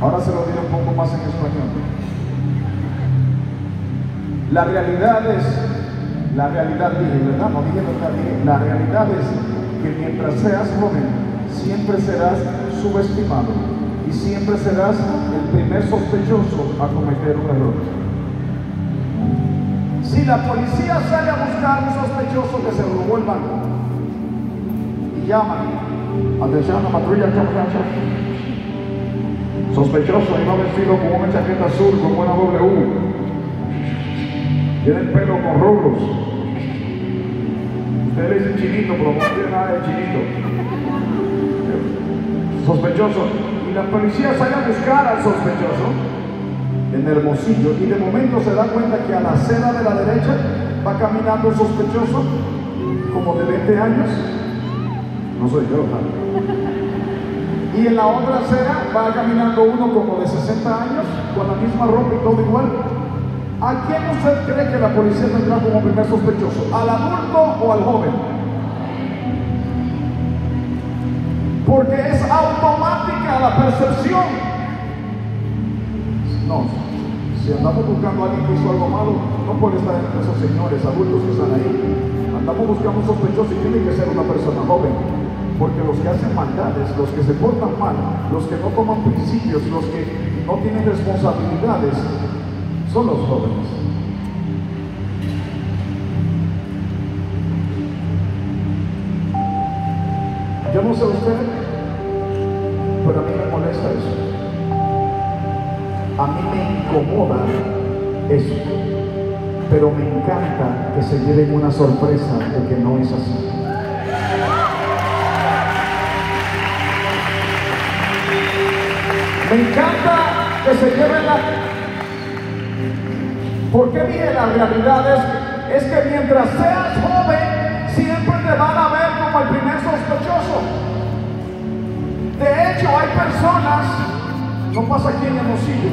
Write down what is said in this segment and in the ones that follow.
Ahora se lo diré un poco más en español. La realidad es, la realidad dije, ¿verdad? No dije verdad, dije, la realidad es que mientras seas joven, siempre serás subestimado y siempre serás el primer sospechoso a cometer un error. Si la policía sale a buscar un sospechoso que se robó el banco y llaman, atención a la patrulla, sospechoso, iba vestido con una chaqueta azul con una W, tiene el pelo con rulos. Ustedes le dicen chinito, pero no tiene nada de chinito. Sospechoso. Y la policía sale a buscar al sospechoso en Hermosillo y de momento se da cuenta que a la acera de la derecha va caminando sospechoso como de 20 años. No soy yo, ¿no? Y en la otra acera va caminando uno como de 60 años con la misma ropa y todo igual. ¿A quién usted cree que la policía tendrá como primer sospechoso? ¿Al adulto o al joven? Porque es automática la percepción. No, si andamos buscando a alguien que hizo algo malo, no puede estar entre esos señores adultos que están ahí. Andamos buscando un sospechoso y tiene que ser una persona joven. Porque los que hacen maldades, los que se portan mal, los que no toman principios, los que no tienen responsabilidades, son los jóvenes. Yo no sé usted, pero a mí me molesta eso. A mí me incomoda eso. Pero me encanta que se lleven una sorpresa de que no es así. Me encanta que se lleven la... ¿Por qué dije la realidad? Es, que mientras seas joven, siempre te van a ver como el primer sospechoso. De hecho, hay personas, no pasa aquí en Hermosillo,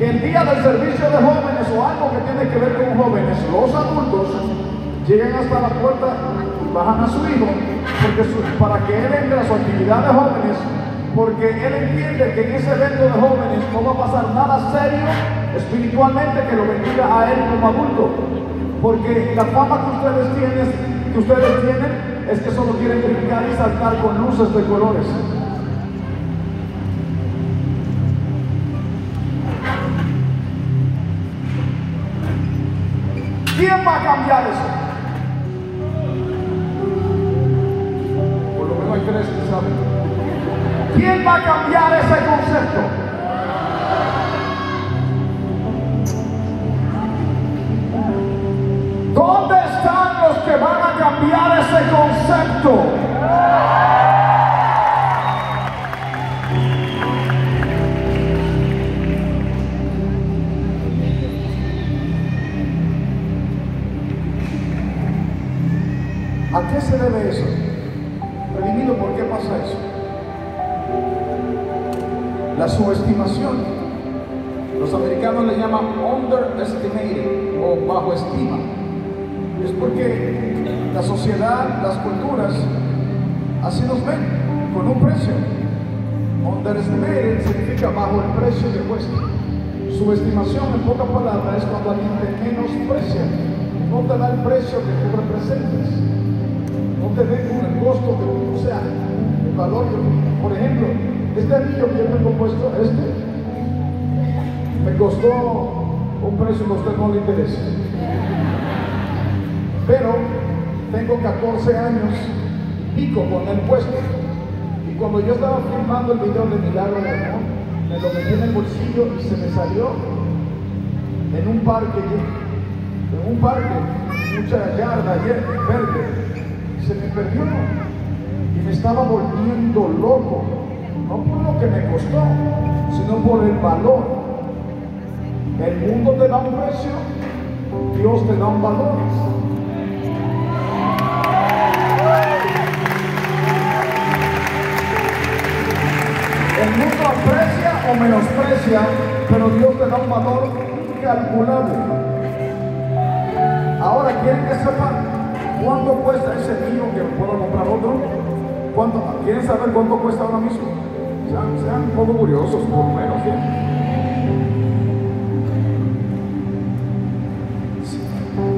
que el día del servicio de jóvenes o algo que tiene que ver con jóvenes, los adultos, llegan hasta la puerta y bajan a su hijo porque para que él entre a su actividad de jóvenes, porque él entiende que en ese evento de jóvenes no va a pasar nada serio espiritualmente que lo bendiga a él como adulto. Porque la fama que ustedes tienen, que ustedes tienen es que solo quieren brincar y saltar con luces de colores. ¿Quién va a cambiar eso? Por lo menos hay tres que saben. ¿Quién va a cambiar ese concepto? ¿Dónde están los que van a cambiar ese concepto? Los americanos le llaman underestimating o bajo estima. Es porque la sociedad, las culturas, así nos ven, con un precio. Underestimated significa bajo el precio que cuesta. Subestimación, en pocas palabras, es cuando alguien te menosprecia. No te da el precio que tú representes. No te con el costo que, o sea, el valor que, por ejemplo, este anillo que yo tengo puesto, este, me costó un precio que a usted no le interesa. Pero tengo 14 años pico con el puesto. Y cuando yo estaba filmando el video de Milagro de Amor, me lo metí en el bolsillo y se me salió en un parque, en un parque, mucha yarda verde. Se me perdió. Y me estaba volviendo loco. No por lo que me costó, sino por el valor. El mundo te da un precio, Dios te da un valor. El mundo aprecia o menosprecia, pero Dios te da un valor incalculable. Ahora, ¿quieren que sepan cuánto cuesta ese niño que puedo comprar otro? ¿Cuánto? ¿Quieren saber cuánto cuesta ahora mismo? Sean, sean un poco curiosos, por lo menos.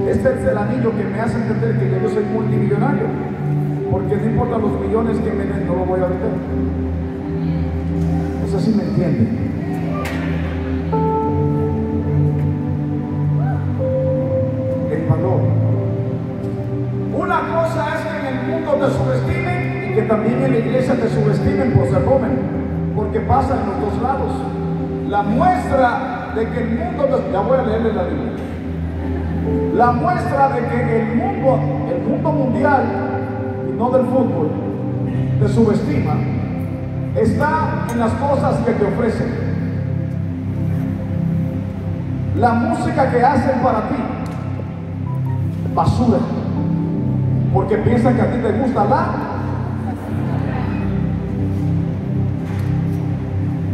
Este es el anillo que me hace entender que yo soy multimillonario. Porque no importa los millones que me den, no lo voy a vender. No sé si me entienden. El valor. Una cosa es que en el mundo te subestimen y que también en la iglesia te subestimen por ser joven. Porque pasa en los dos lados. La muestra de que el mundo te... Ya voy a leerle la Biblia. La muestra de que el mundo, el mundo mundial, y no del fútbol, te subestima, está en las cosas que te ofrecen. La música que hacen para ti, basura, porque piensan que a ti te gusta la.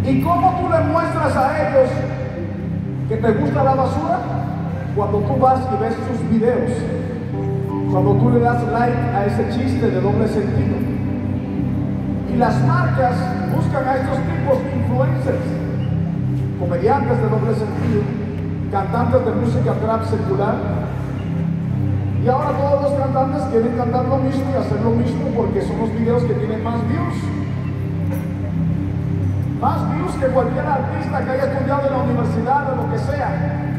¿Y cómo tú le muestras a ellos que te gusta la basura? Cuando tú vas y ves sus videos, cuando tú le das like a ese chiste de doble sentido. Y las marcas buscan a estos tipos influencers, comediantes de doble sentido, cantantes de música trap secular. Y ahora todos los cantantes quieren cantar lo mismo y hacer lo mismo porque son los videos que tienen más views. Más views que cualquier artista que haya estudiado en la universidad o lo que sea.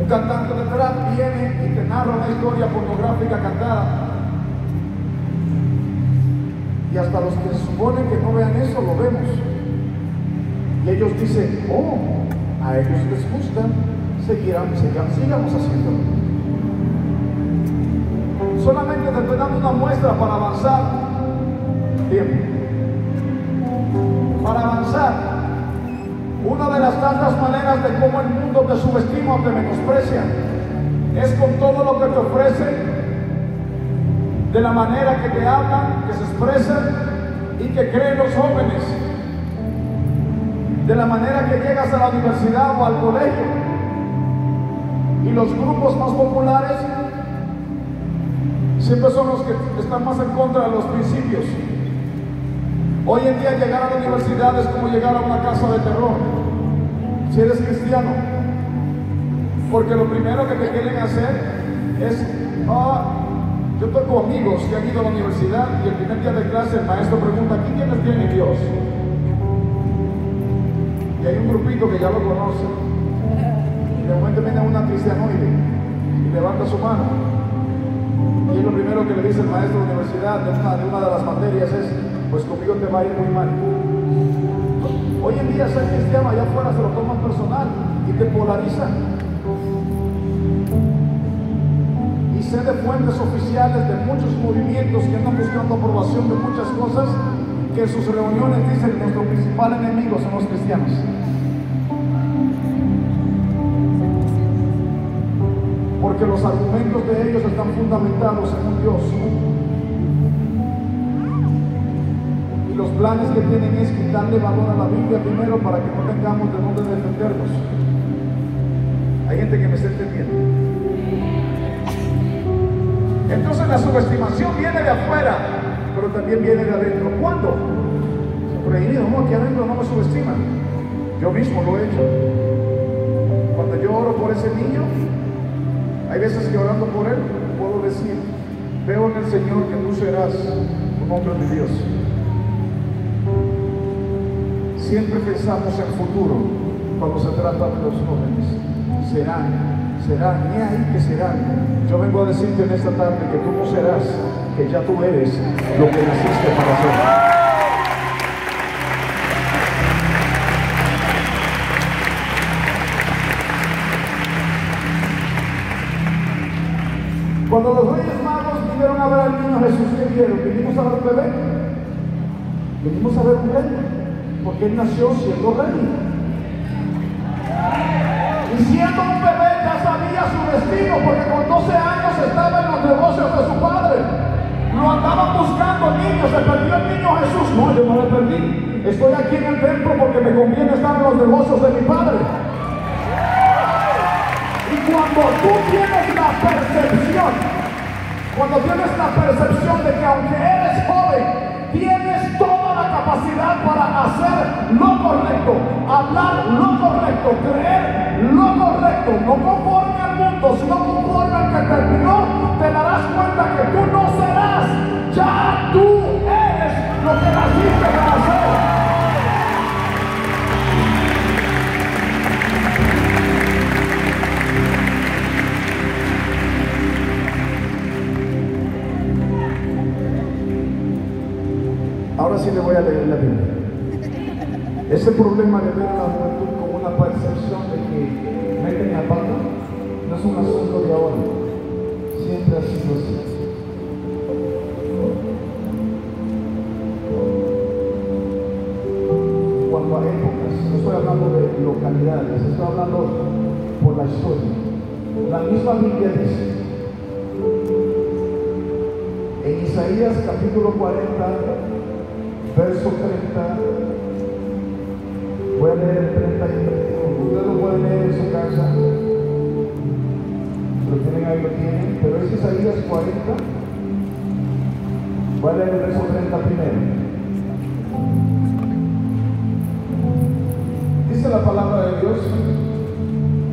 Un cantante de trap viene y te narra una historia pornográfica cantada. Y hasta los que suponen que no vean eso, lo vemos. Y ellos dicen, oh, a ellos les gusta, seguirán, sigan, sigamos haciéndolo. Solamente te estoy dando una muestra para avanzar. Tiempo. Para avanzar. Una de las tantas maneras de cómo el mundo te subestima o te menosprecia es con todo lo que te ofrece, de la manera que te hablan, que se expresan y que creen los jóvenes, de la manera que llegas a la universidad o al colegio. Y los grupos más populares siempre son los que están más en contra de los principios. Hoy en día llegar a la universidad es como llegar a una casa de terror, si eres cristiano. Porque lo primero que te quieren hacer es, ah, yo tengo amigos que han ido a la universidad y el primer día de clase el maestro pregunta, ¿quién tienes tiene Dios? Y hay un grupito que ya lo conoce. Y de momento viene una cristianoide y levanta su mano. Y lo primero que le dice el maestro de la universidad de una de, las materias es, pues conmigo te va a ir muy mal. Hoy en día ser cristiano allá afuera se lo toman personal y te polariza. Y sé de fuentes oficiales de muchos movimientos que andan buscando aprobación de muchas cosas que en sus reuniones dicen nuestro principal enemigo son los cristianos. Porque los argumentos de ellos están fundamentados en un Dios los planes que tienen es quitarle valor a la Biblia primero para que no tengamos de dónde defendernos. Hay gente que me está entendiendo. Entonces la subestimación viene de afuera, pero también viene de adentro. ¿Cuándo? Prevenido, no, aquí adentro no me subestiman. Yo mismo lo he hecho. Cuando yo oro por ese niño, hay veces que orando por él, puedo decir, veo en el Señor que tú serás un hombre de Dios siempre pensamos en futuro cuando se trata de los jóvenes. Serán, serán, ni ahí que serán. Yo vengo a decirte en esta tarde que tú no serás, que ya tú eres lo que naciste para ser. Cuando los reyes magos vinieron a ver al niño Jesús, ¿qué vieron? ¿Vinimos a ver un bebé? ¿Vinimos a ver un rey? porque él nació siendo rey. Y siendo un bebé ya sabía su destino, porque con 12 años estaba en los negocios de su padre. Lo andaban buscando niños, se perdió el niño Jesús. No, yo no le perdí. Estoy aquí en el templo porque me conviene estar en los negocios de mi padre. Cuando tú tienes la percepción, cuando tienes la percepción de que aunque eres joven, tienes toda la capacidad para hacer lo correcto, hablar lo correcto, creer lo correcto, no conforme al mundo, sino conforme al que terminó, te darás cuenta que tú no serás, Cuando a épocas, no estoy hablando de localidades, estoy hablando por la historia. La misma Biblia dice, en Isaías capítulo 40, verso 30. Voy a leer el 30 y el 31. 40. Voy a leer el verso 30 primero. Dice la palabra de Dios.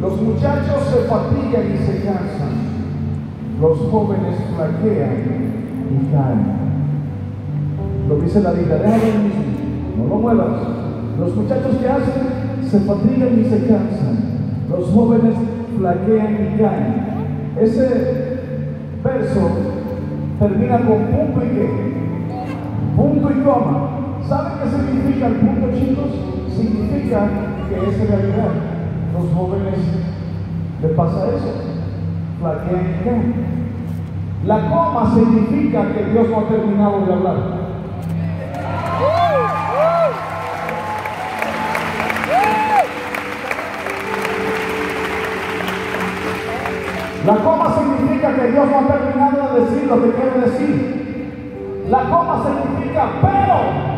Los muchachos se fatigan y se cansan. Los jóvenes flaquean y caen. Lo dice la Biblia, déjalo mismo, no lo muevas. Los muchachos que hacen se fatigan y se cansan. Los jóvenes flaquean y caen. Ese verso termina con punto y qué? Punto y coma. ¿Saben qué significa el punto, chicos? Significa que es realidad. Los jóvenes les pasa eso. Flaquean. La coma significa que Dios no ha terminado de hablar. La coma significa que Dios no ha terminado de decir lo que quiere decir. La coma significa pero.